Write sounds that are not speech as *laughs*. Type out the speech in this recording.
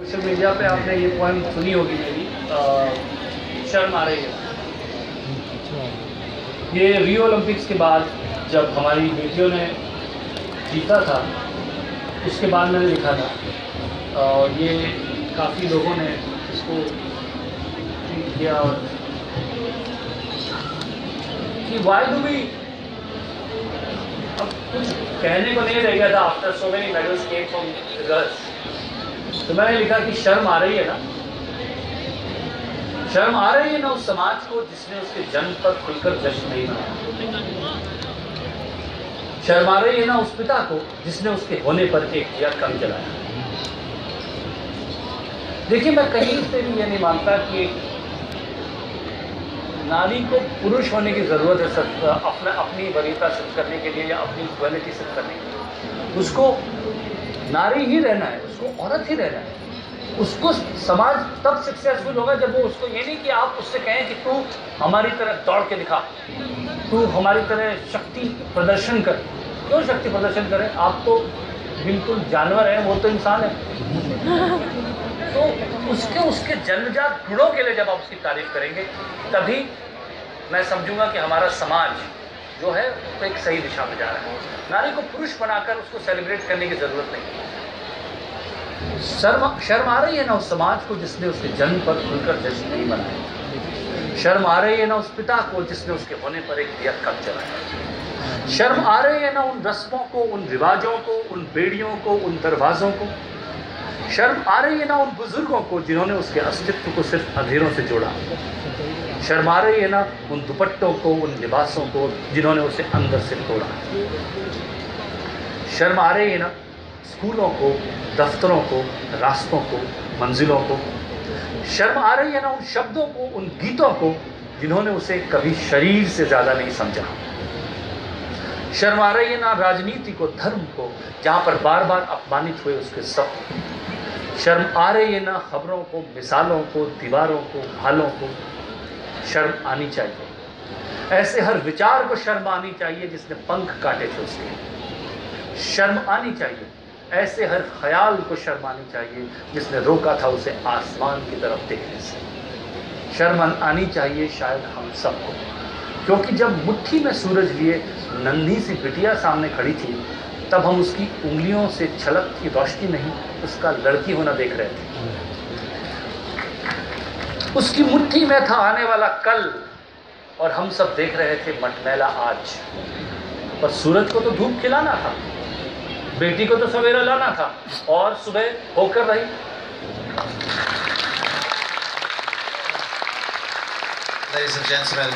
Social media पे आपने ये पोएम सुनी होगी मेरी शर्म आ रही है। ये रियो ओलंपिक्स के बाद जब हमारी बेटियों ने जीता था, उसके बाद मैंने लिखा था और ये काफ़ी लोगों ने इसको किया और कि वाई डू वी अब कुछ कहने को नहीं रह गया था after so many medals came from girls तो मैंने लिखा कि शर्म आ रही है ना? शर्म आ रही है ना उस समाज को जिसने उसके जन्म पर खुलकर जश्न नहीं मनाया? शर्म आ रही है ना उस पिता को जिसने उसके होने पर एक दिया कम जलाया? देखिए, मैं कहीं से भी यह नहीं मानता कि नारी को पुरुष होने की ज़रूरत है अपना, अपनी वरीयता सिद्ध करने के लिए या अपनी क्वालिटी सिद्ध करने के लिए। उसको नारी ही रहना है, उसको औरत ही रहना है। उसको समाज तब सक्सेसफुल होगा जब वो उसको ये नहीं कि आप उससे कहें कि तू हमारी तरह दौड़ के दिखा, तू हमारी तरह शक्ति प्रदर्शन कर। क्यों शक्ति प्रदर्शन करें? आप तो बिल्कुल जानवर हैं, वो तो इंसान है। *laughs* तो उसके उसके जन्मजात गुणों के लिए जब आप उसकी तारीफ़ करेंगे, तभी मैं समझूँगा कि हमारा समाज जो है, वो एक सही दिशा में जा रहा है। नारी को पुरुष बनाकर उसको सेलिब्रेट करने की ज़रूरत नहीं। शर्म शर्म आ रही है ना उस समाज को जिसने उसके जन्म पर खुलकर जश्न नहीं मनाया? शर्म आ रही है ना उस पिता को जिसने उसके होने पर एक दिया कम चलाया? शर्म आ रही है ना उन रस्मों को, उन रिवाजों को, उन बेड़ियों को, उन दरवाज़ों को? शर्म आ रही है ना उन बुज़ुर्गों को जिन्होंने उसके अस्तित्व को सिर्फ़ अंधेरों से जोड़ा? शर्म रही है ना, उन दुपट्टों को, उन लिबासों को जिन्होंने उसे अंदर से तोड़ा। शर्म आ रही है ना, स्कूलों को, दफ्तरों को, रास्तों को, मंजिलों को। शर्म आ रही है ना, उन शब्दों को, उन गीतों को, जिन्होंने उसे कभी शरीर से ज़्यादा नहीं समझा। शर्म आ रही है ना, राजनीति को, धर्म को, जहाँ पर बार बार अपमानित हुए उसके सब शर्म आ रही है ना, खबरों को, मिसालों को, दीवारों को भालों को शर्म आनी चाहिए। ऐसे हर विचार को शर्म आनी चाहिए जिसने पंख काटे थे उसके। शर्म आनी चाहिए। ऐसे हर ख्याल को शर्म आनी चाहिए जिसने रोका था उसे आसमान की तरफ़ देखने से। शर्म आनी चाहिए शायद हम सबको। क्योंकि जब मुट्ठी में सूरज लिए नन्ही सी बिटिया सामने खड़ी थी, तब हम उसकी उंगलियों से छलक की रोशनी नहीं, उसका लड़की होना देख रहे थे। उसकी मुट्ठी में था आने वाला कल। और हम सब देख रहे थे मटमैला आज। पर सूरज को तो धूप खिलाना था। बेटी को तो सवेरा लाना था। और सुबह होकर रही। Ladies and gentlemen,